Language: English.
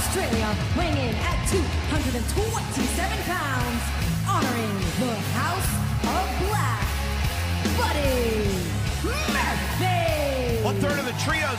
Australia, weighing in at 227 pounds, honoring the House of Black, Buddy Murphy. One third of the trios.